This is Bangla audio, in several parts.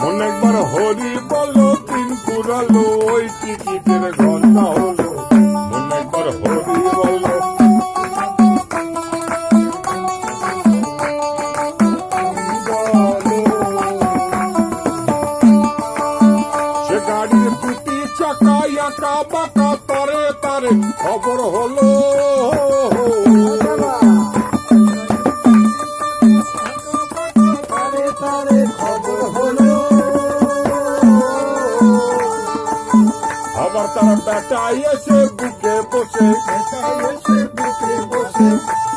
মনে একবার হরি বলো দিন পুরালো ওই টিকিটের ঘণ্টা হলো মনে একবার হরি বলো সে গাড়ির দুটি চাকা একা বাঁকা তারে তারে খবর হলো আবার তারা বেটা এসে বুকে বসে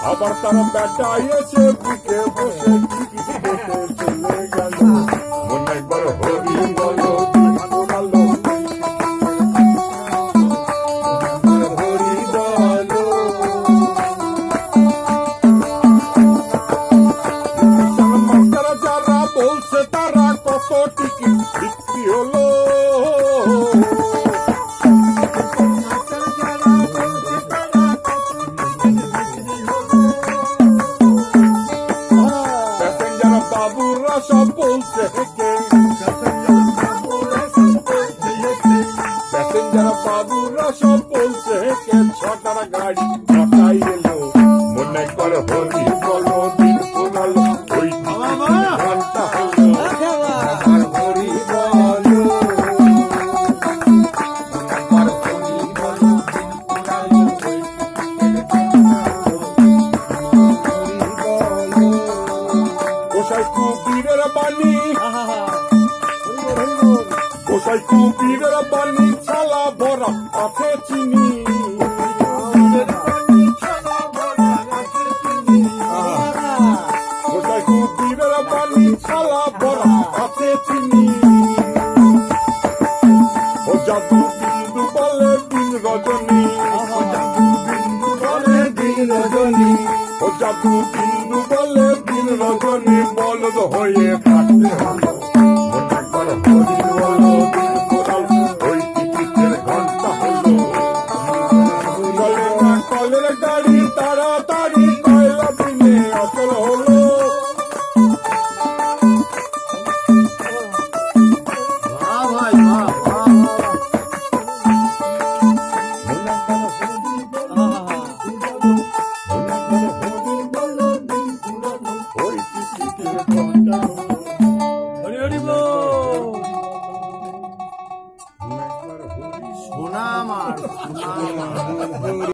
আবার তারা বেটা এসে বুকে বসে বাবুরা সব বলছে প্যাসেঞ্জার বাবুরা সব বলছে হেঁকে ছটার গাড়ি ছটাই এলো। মনে করে হরি গোসাই কুপিরের বাণী ছালা ভরা আছে চিনি। গোসাই কুপিরের বাণী ছালা ভরা আছে চিনি। ও জাদু বিন্দু বলে দিন রজনী ও জাদু বিন্দু বলে দিন রজনী। ও জাদু বিন্দু বলে দিন রজনী, বলদ হয়ে 他妈。的哎